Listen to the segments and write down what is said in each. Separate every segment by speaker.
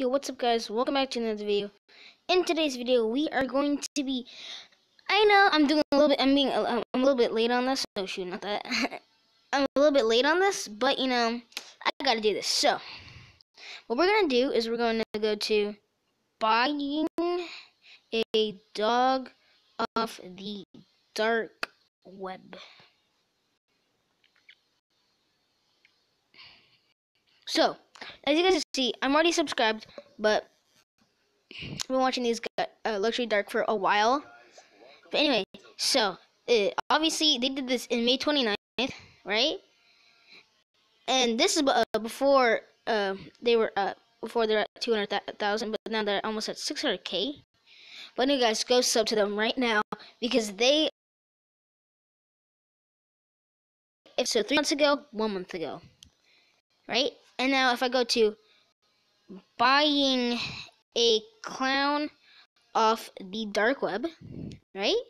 Speaker 1: Yo, what's up guys? Welcome back to another video. In today's video, we are going to be... I know I'm doing a little bit... I'm being... I'm a little bit late on this. Oh shoot, not that. I'm a little bit late on this, but you know, I gotta do this. So, what we're gonna do is we're going to go to buying a dog off the dark web. So, as you guys see, I'm already subscribed, but I've been watching these uh, Luxury Dark for a while. But anyway, so, uh, obviously, they did this in May 29th, right? And this is uh, before uh, they were uh, before they're at 200,000, but now they're almost at 600k. But you guys, go sub to them right now because they. If so, three months ago, one month ago, right? And now if I go to buying a clown off the dark web, right?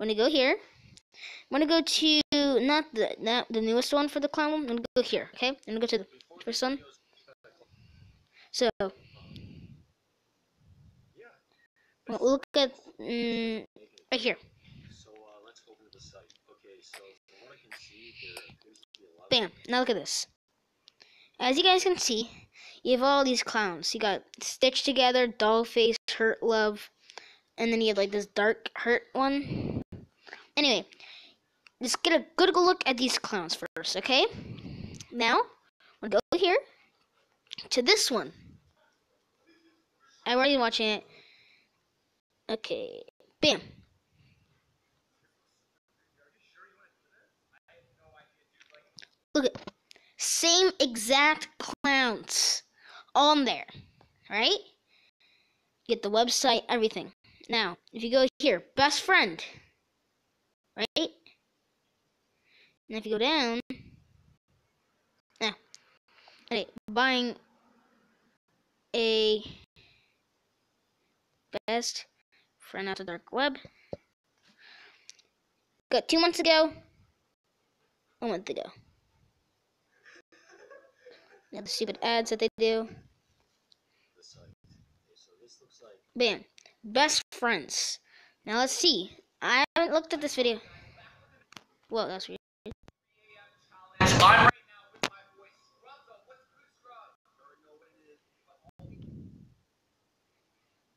Speaker 1: I'm gonna go here. I'm gonna go to not the not the newest one for the clown one. I'm gonna go here, okay? I'm gonna go to the first one. So look at mm, right here. Bam. Now look at this. As you guys can see, you have all these clowns. You got Stitch Together, Dollface, Hurt Love, and then you have like this dark hurt one. Anyway, let's get a good look at these clowns first, okay? Now, gonna go here to this one. I'm already watching it. Okay, bam. Look at same exact clowns on there, right? Get the website, everything. Now, if you go here, best friend, right? And if you go down, now, okay, buying a best friend out the dark web. Got two months ago, a month ago. The stupid ads that they do. Bam. Best friends. Now let's see. I haven't looked at this video. Whoa, that's weird.
Speaker 2: I'm right now with my boy Scrubzo. What's good, Scrub? You already know what it is. But all these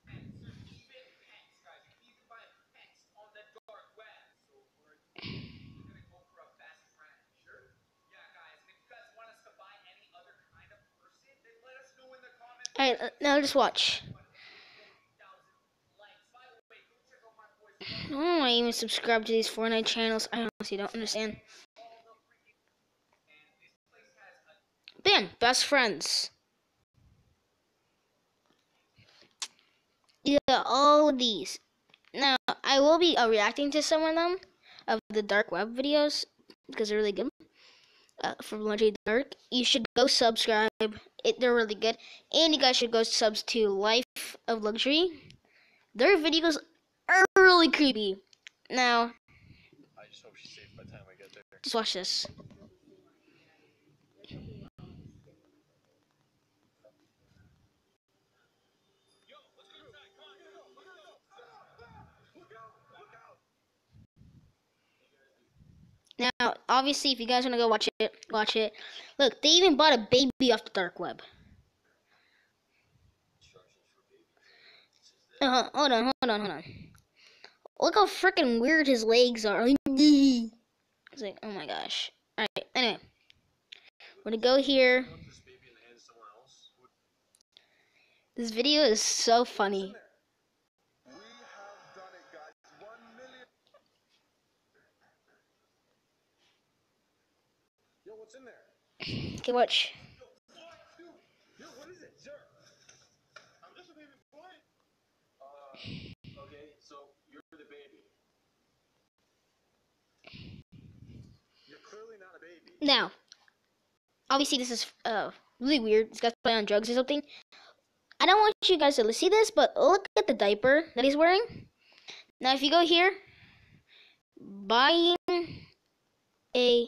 Speaker 2: pets, so even pets, guys. You can even buy pets on the dark web. So we're gonna go for a best friend. Sure? Yeah, guys. And if you guys want us to buy any other kind of person, then let us know in the comments.
Speaker 1: Alright, uh, now just watch.
Speaker 2: Likes. By the way, go check out my boy Scrubzo.
Speaker 1: Why don't I even subscribe to these Fortnite channels? I honestly don't understand. Bam, best friends. Yeah, all of these. Now, I will be uh, reacting to some of them of the dark web videos because they're really good. Uh, from Luxury Dark, you should go subscribe. It, they're really good, and you guys should go subs to Life of Luxury. Their videos are really creepy. Now,
Speaker 3: I just hope she's safe by the time I get there.
Speaker 1: just watch this. Now, obviously, if you guys want to go watch it, watch it. Look, they even bought a baby off the dark web. Uh, -huh. hold on, hold on, hold on. Look how freaking weird his legs are. It's like, oh my gosh. Alright, anyway. We're gonna go here.
Speaker 3: This
Speaker 1: video is so funny.
Speaker 4: We have done it, guys. One million. Yo, what's in there?
Speaker 1: Okay, watch.
Speaker 4: Yo, what is it, sir? I'm just a baby boy.
Speaker 3: Uh, okay, so you're the baby.
Speaker 4: You're clearly not a watch.
Speaker 1: Now, obviously, this is uh really weird. This guy's playing on drugs or something. I don't want you guys to see this, but look at the diaper that he's wearing. Now, if you go here, buying a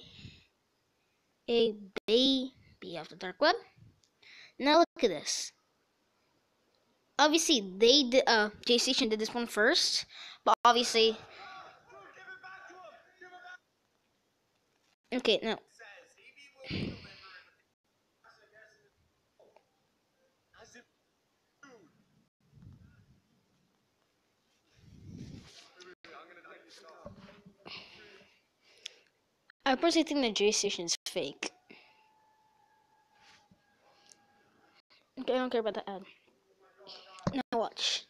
Speaker 1: a the dark web. Now look at this. obviously they did. Uh, JayStation did this one first, but obviously, okay, no.
Speaker 4: As if, dude. I'm gonna take this off.
Speaker 1: I personally think that JayStation is fake. I don't care about the ad. Now watch.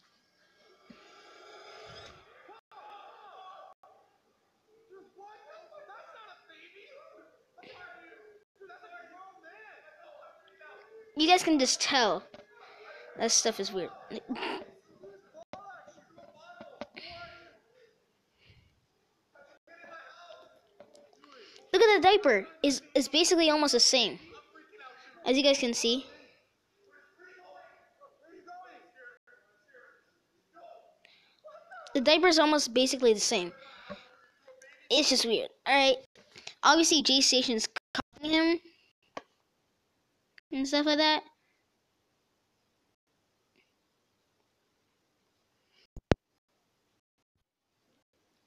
Speaker 1: You guys can just tell that stuff is weird. Look at the diaper. is is basically almost the same. As you guys can see. The diaper is almost basically the same. It's just weird. Alright. Obviously JayStation's copying him. And stuff like that.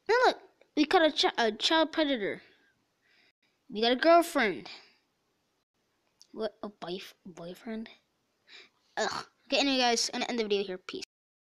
Speaker 1: Now look, we caught a, chi- a child predator. We got a girlfriend. What? A boyf- boyfriend? Ugh. Okay, anyway, guys, I'm gonna end the video here. Peace.